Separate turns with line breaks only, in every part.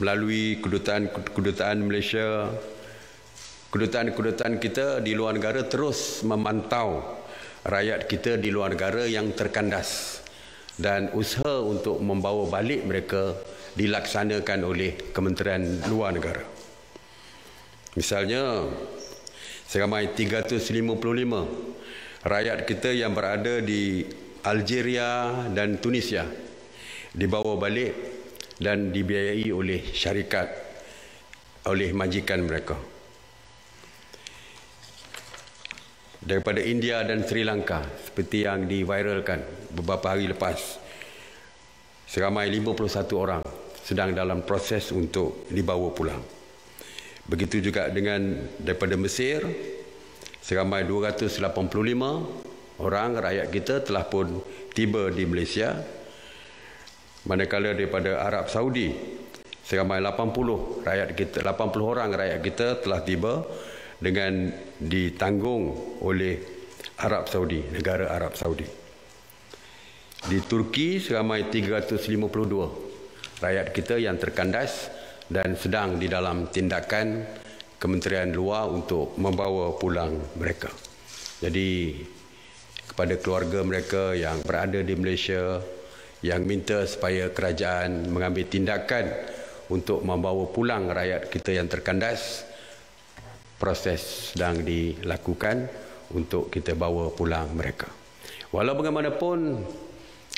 melalui kedutaan-kedutaan Malaysia, kedutaan-kedutaan kita di luar negara terus memantau rakyat kita di luar negara yang terkandas dan usaha untuk membawa balik mereka dilaksanakan oleh Kementerian Luar Negara. Misalnya, seramai 355 rakyat kita yang berada di Algeria dan Tunisia dibawa balik dan dibiayai oleh syarikat oleh majikan mereka. Daripada India dan Sri Lanka seperti yang diviralkan beberapa hari lepas seramai 51 orang sedang dalam proses untuk dibawa pulang. Begitu juga dengan daripada Mesir seramai 285 orang rakyat kita telah pun tiba di Malaysia manakala daripada Arab Saudi seramai 80 rakyat kita 80 orang rakyat kita telah tiba dengan ditanggung oleh Arab Saudi negara Arab Saudi di Turki seramai 352 rakyat kita yang terkandas dan sedang di dalam tindakan Kementerian Luar untuk membawa pulang mereka. Jadi kepada keluarga mereka yang berada di Malaysia yang minta supaya kerajaan mengambil tindakan untuk membawa pulang rakyat kita yang terkandas proses sedang dilakukan untuk kita bawa pulang mereka. Walau bagaimanapun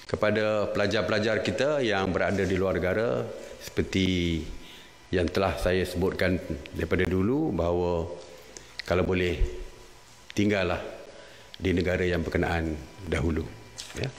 kepada pelajar-pelajar kita yang berada di luar negara seperti yang telah saya sebutkan daripada dulu bahawa kalau boleh tinggallah di negara yang berkenaan dahulu ya